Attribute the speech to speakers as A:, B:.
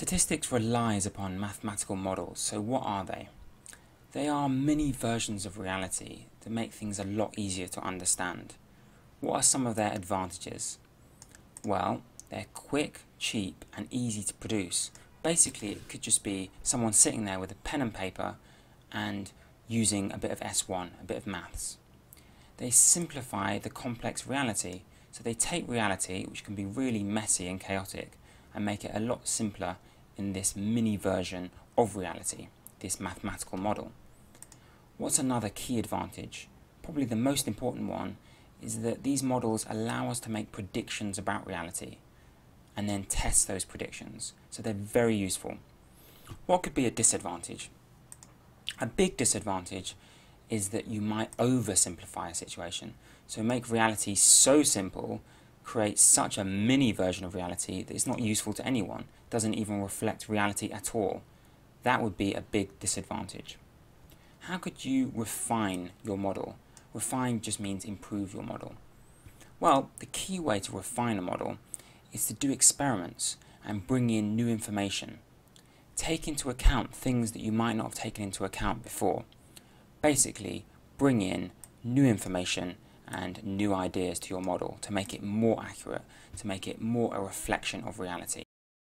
A: Statistics relies upon mathematical models, so what are they? They are mini versions of reality that make things a lot easier to understand. What are some of their advantages? Well, they're quick, cheap, and easy to produce. Basically, it could just be someone sitting there with a pen and paper and using a bit of S1, a bit of maths. They simplify the complex reality, so they take reality, which can be really messy and chaotic, and make it a lot simpler in this mini version of reality, this mathematical model. What's another key advantage? Probably the most important one is that these models allow us to make predictions about reality and then test those predictions. So they're very useful. What could be a disadvantage? A big disadvantage is that you might oversimplify a situation. So make reality so simple creates such a mini version of reality that it's not useful to anyone, doesn't even reflect reality at all. That would be a big disadvantage. How could you refine your model? Refine just means improve your model. Well, the key way to refine a model is to do experiments and bring in new information. Take into account things that you might not have taken into account before. Basically, bring in new information and new ideas to your model to make it more accurate, to make it more a reflection of reality.